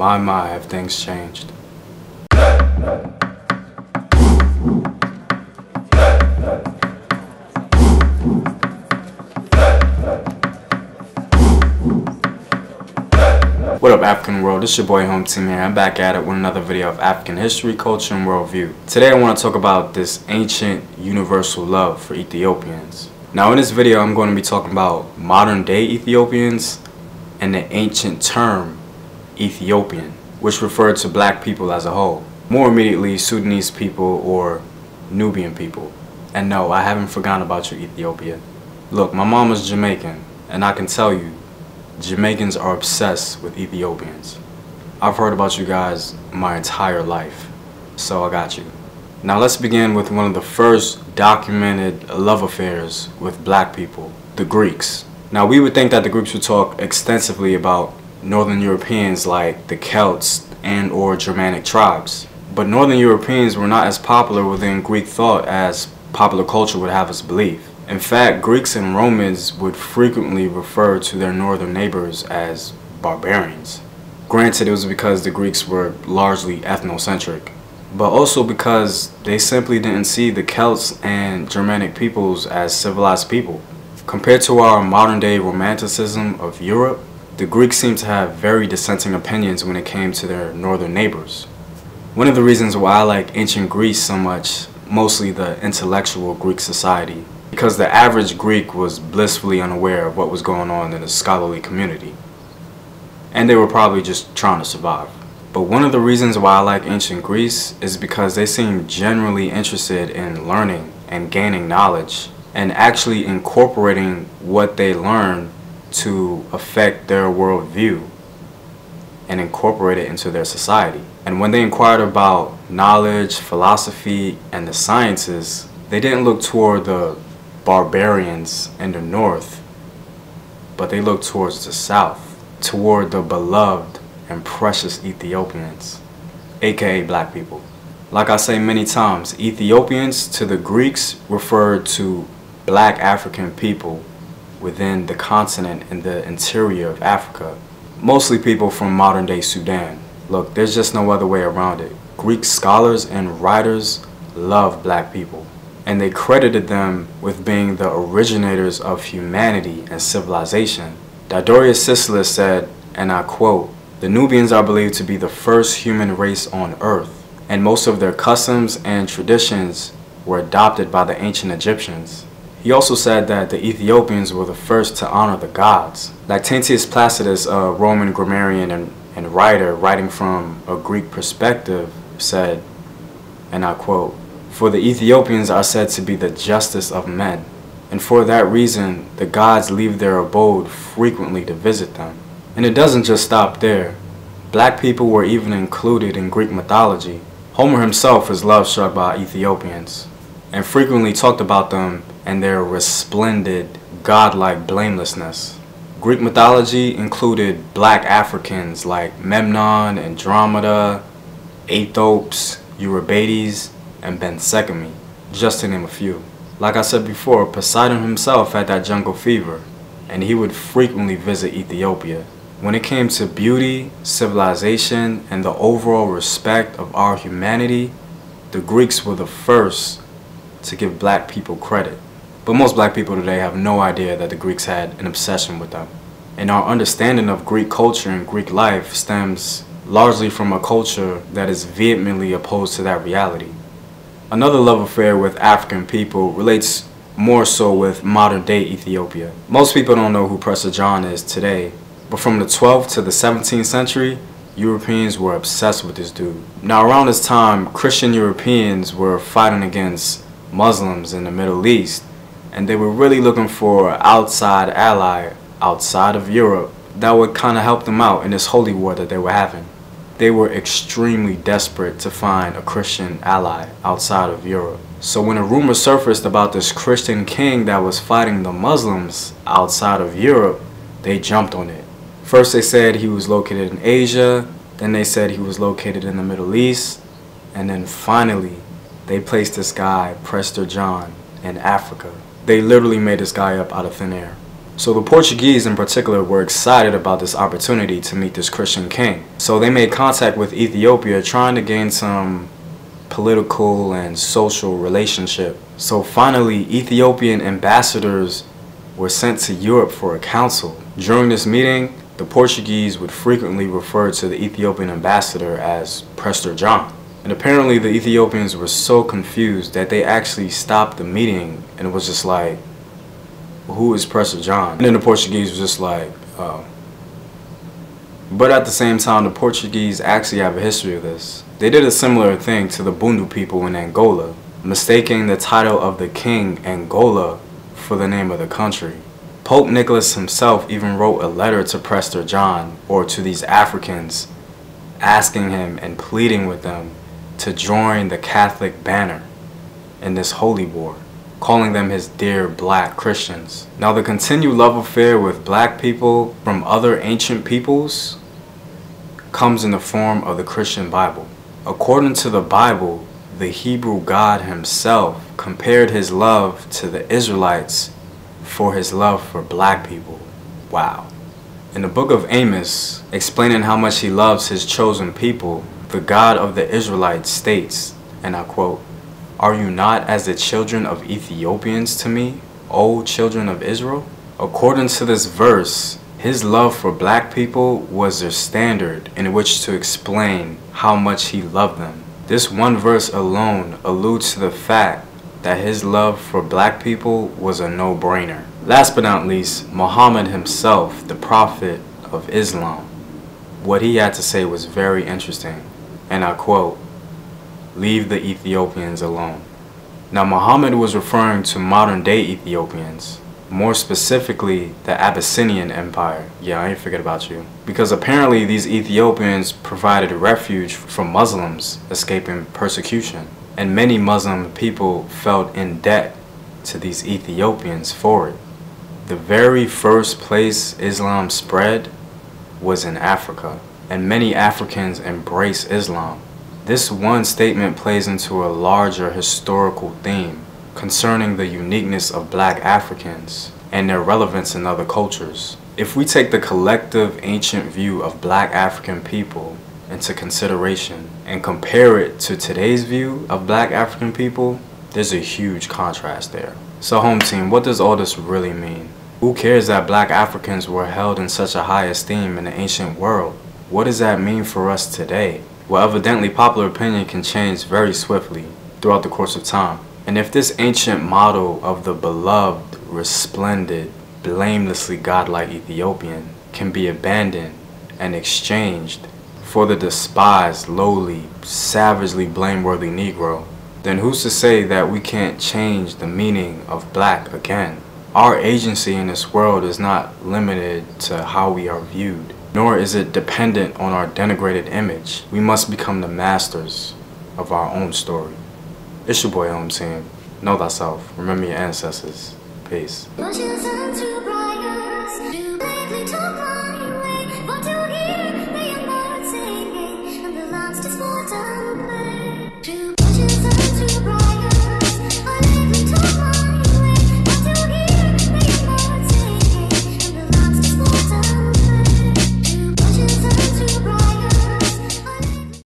My, my, have things changed. What up African world, it's your boy Home Team here. I'm back at it with another video of African history, culture, and worldview. Today I want to talk about this ancient universal love for Ethiopians. Now in this video I'm going to be talking about modern day Ethiopians and the ancient term Ethiopian, which referred to black people as a whole. More immediately Sudanese people or Nubian people. And no, I haven't forgotten about your Ethiopia. Look, my mom is Jamaican, and I can tell you Jamaicans are obsessed with Ethiopians. I've heard about you guys my entire life, so I got you. Now let's begin with one of the first documented love affairs with black people, the Greeks. Now we would think that the Greeks would talk extensively about Northern Europeans like the Celts and or Germanic tribes. But Northern Europeans were not as popular within Greek thought as popular culture would have us believe. In fact, Greeks and Romans would frequently refer to their northern neighbors as barbarians. Granted, it was because the Greeks were largely ethnocentric, but also because they simply didn't see the Celts and Germanic peoples as civilized people. Compared to our modern day romanticism of Europe, the Greeks seem to have very dissenting opinions when it came to their northern neighbors. One of the reasons why I like ancient Greece so much, mostly the intellectual Greek society, because the average Greek was blissfully unaware of what was going on in the scholarly community. And they were probably just trying to survive. But one of the reasons why I like ancient Greece is because they seem generally interested in learning and gaining knowledge and actually incorporating what they learn to affect their worldview and incorporate it into their society. And when they inquired about knowledge, philosophy, and the sciences, they didn't look toward the barbarians in the north, but they looked towards the south, toward the beloved and precious Ethiopians, aka black people. Like I say many times, Ethiopians to the Greeks referred to black African people within the continent in the interior of Africa, mostly people from modern day Sudan. Look, there's just no other way around it. Greek scholars and writers love black people and they credited them with being the originators of humanity and civilization. Diodorus Siculus said, and I quote, The Nubians are believed to be the first human race on earth, and most of their customs and traditions were adopted by the ancient Egyptians. He also said that the Ethiopians were the first to honor the gods. Lactantius Placidus, a Roman grammarian and, and writer writing from a Greek perspective, said, and I quote, for the Ethiopians are said to be the justice of men, and for that reason the gods leave their abode frequently to visit them. And it doesn't just stop there. Black people were even included in Greek mythology. Homer himself was love struck by Ethiopians, and frequently talked about them and their resplendent, godlike blamelessness. Greek mythology included black Africans like Memnon, Andromeda, Aethopes, Eurybates, and Ben Sekemi, just to name a few. Like I said before, Poseidon himself had that jungle fever, and he would frequently visit Ethiopia. When it came to beauty, civilization, and the overall respect of our humanity, the Greeks were the first to give black people credit. But most black people today have no idea that the Greeks had an obsession with them. And our understanding of Greek culture and Greek life stems largely from a culture that is vehemently opposed to that reality. Another love affair with African people relates more so with modern day Ethiopia. Most people don't know who Prester John is today, but from the 12th to the 17th century, Europeans were obsessed with this dude. Now around this time, Christian Europeans were fighting against Muslims in the Middle East, and they were really looking for an outside ally outside of Europe that would kind of help them out in this holy war that they were having they were extremely desperate to find a Christian ally outside of Europe. So when a rumor surfaced about this Christian king that was fighting the Muslims outside of Europe, they jumped on it. First they said he was located in Asia, then they said he was located in the Middle East, and then finally they placed this guy, Prester John, in Africa. They literally made this guy up out of thin air. So the Portuguese in particular were excited about this opportunity to meet this Christian king. So they made contact with Ethiopia trying to gain some political and social relationship. So finally Ethiopian ambassadors were sent to Europe for a council. During this meeting, the Portuguese would frequently refer to the Ethiopian ambassador as Prester John. And apparently the Ethiopians were so confused that they actually stopped the meeting and was just like, who is Prester John? And then the Portuguese was just like, oh. But at the same time, the Portuguese actually have a history of this. They did a similar thing to the Bundu people in Angola, mistaking the title of the king Angola for the name of the country. Pope Nicholas himself even wrote a letter to Prester John, or to these Africans, asking him and pleading with them to join the Catholic banner in this holy war, calling them his dear black Christians. Now the continued love affair with black people from other ancient peoples comes in the form of the Christian Bible. According to the Bible, the Hebrew God himself compared his love to the Israelites for his love for black people. Wow. In the book of Amos, explaining how much he loves his chosen people, the God of the Israelites states, and I quote, Are you not as the children of Ethiopians to me, O children of Israel? According to this verse, his love for black people was their standard in which to explain how much he loved them. This one verse alone alludes to the fact that his love for black people was a no-brainer. Last but not least, Muhammad himself, the prophet of Islam, what he had to say was very interesting and I quote, leave the Ethiopians alone. Now Muhammad was referring to modern day Ethiopians, more specifically the Abyssinian Empire. Yeah, I ain't forget about you. Because apparently these Ethiopians provided refuge from Muslims escaping persecution. And many Muslim people felt in debt to these Ethiopians for it. The very first place Islam spread was in Africa and many Africans embrace Islam. This one statement plays into a larger historical theme concerning the uniqueness of black Africans and their relevance in other cultures. If we take the collective ancient view of black African people into consideration and compare it to today's view of black African people, there's a huge contrast there. So home team, what does all this really mean? Who cares that black Africans were held in such a high esteem in the ancient world? What does that mean for us today? Well, evidently popular opinion can change very swiftly throughout the course of time. And if this ancient model of the beloved, resplendent, blamelessly godlike Ethiopian can be abandoned and exchanged for the despised, lowly, savagely blameworthy Negro, then who's to say that we can't change the meaning of black again? Our agency in this world is not limited to how we are viewed nor is it dependent on our denigrated image. We must become the masters of our own story. It's your boy Elm saying, know thyself, remember your ancestors. Peace.